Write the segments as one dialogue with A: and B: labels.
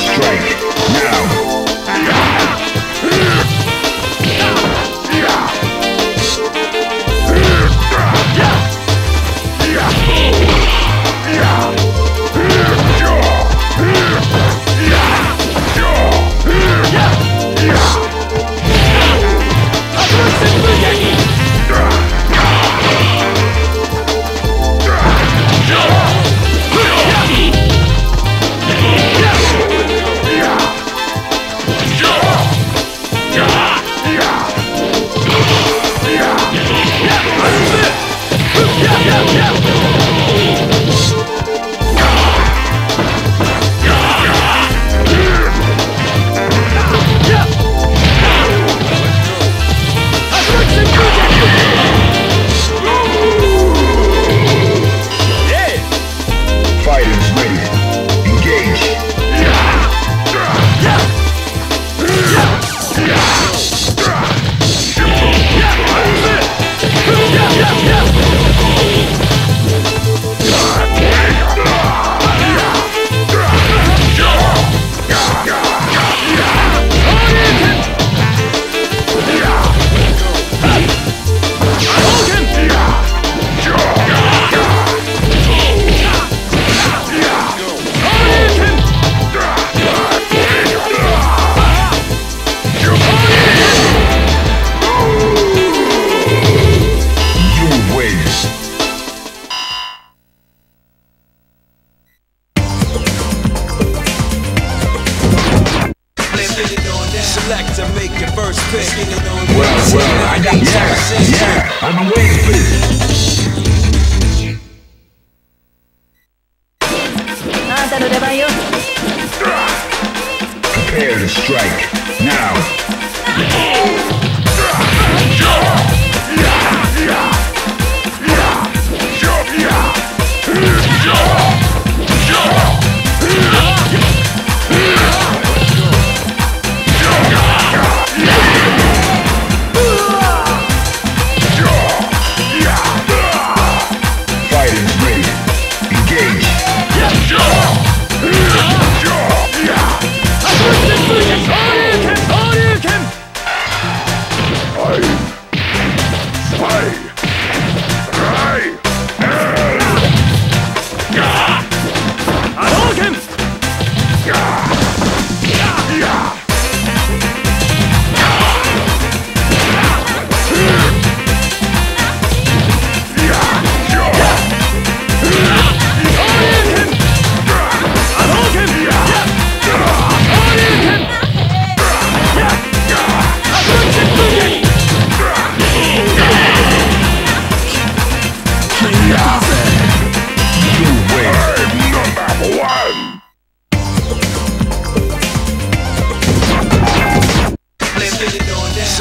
A: strike. Well, well, I got yeah, yeah. I'm been waiting for. Prepare to strike now.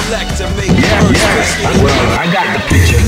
A: make yeah, yeah. Well, I
B: got
A: the picture.